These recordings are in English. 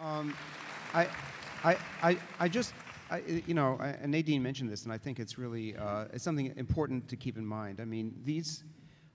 Um, I, I, I, I just, I, you know, and Nadine mentioned this, and I think it's really uh, it's something important to keep in mind. I mean, these,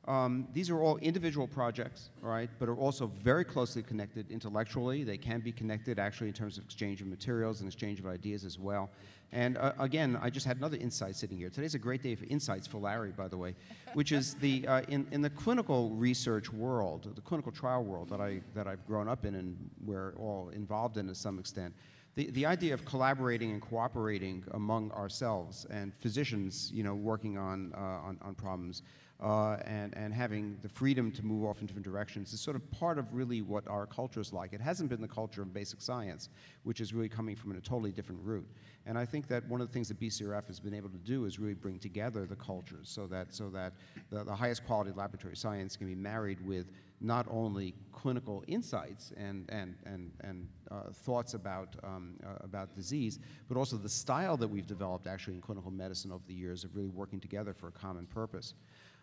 um, these are all individual projects, right, but are also very closely connected intellectually. They can be connected actually in terms of exchange of materials and exchange of ideas as well. And uh, again, I just had another insight sitting here. Today's a great day for insights for Larry, by the way, which is the uh, in, in the clinical research world, the clinical trial world that I that I've grown up in and we're all involved in to some extent. The, the idea of collaborating and cooperating among ourselves and physicians, you know, working on, uh, on, on problems uh, and, and having the freedom to move off in different directions is sort of part of really what our culture is like. It hasn't been the culture of basic science, which is really coming from a totally different route. And I think that one of the things that BCRF has been able to do is really bring together the cultures so that, so that the, the highest quality laboratory science can be married with not only clinical insights and, and, and, and uh, thoughts about, um, uh, about disease, but also the style that we've developed actually in clinical medicine over the years of really working together for a common purpose.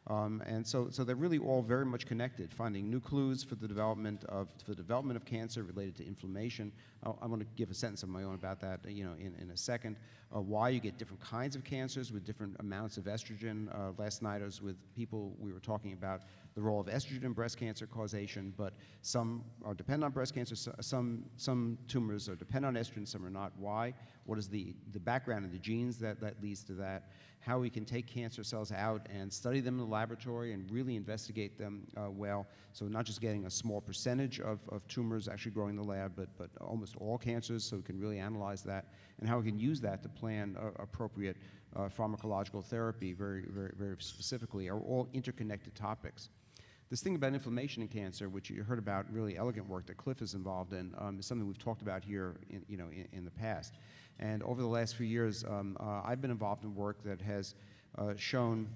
Um, and so, so they're really all very much connected, finding new clues for the development of, for the development of cancer related to inflammation. I'm going to give a sentence of my own about that you know, in, in a second. Uh, why you get different kinds of cancers with different amounts of estrogen. Uh, last night I was with people, we were talking about the role of estrogen in breast cancer causation, but some are dependent on breast cancer, some, some tumors are dependent on estrogen, some are not. Why? What is the, the background of the genes that, that leads to that? How we can take cancer cells out and study them in the laboratory and really investigate them uh, well. So not just getting a small percentage of, of tumors actually growing in the lab, but, but almost all cancers, so we can really analyze that, and how we can use that to plan uh, appropriate uh, pharmacological therapy very, very, very specifically, are all interconnected topics. This thing about inflammation in cancer, which you heard about, really elegant work that Cliff is involved in, um, is something we've talked about here, in, you know, in, in, the past. And over the last few years, um, uh, I've been involved in work that has uh, shown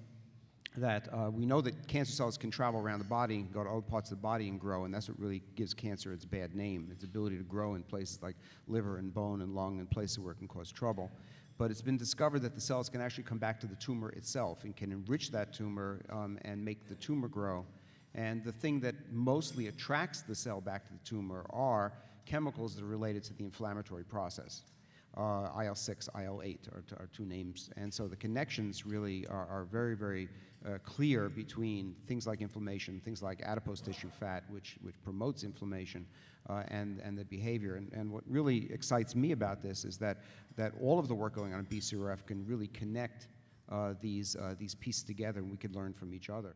that uh, we know that cancer cells can travel around the body, and go to other parts of the body and grow, and that's what really gives cancer its bad name, its ability to grow in places like liver and bone and lung and places where it can cause trouble. But it's been discovered that the cells can actually come back to the tumor itself and can enrich that tumor um, and make the tumor grow and the thing that mostly attracts the cell back to the tumor are chemicals that are related to the inflammatory process. Uh, IL-6, IL-8 are, are, two names. And so the connections really are, are very, very uh, clear between things like inflammation, things like adipose tissue fat, which, which promotes inflammation, uh, and, and the behavior. And, and what really excites me about this is that, that all of the work going on in BCRF can really connect uh, these, uh, these pieces together and we can learn from each other.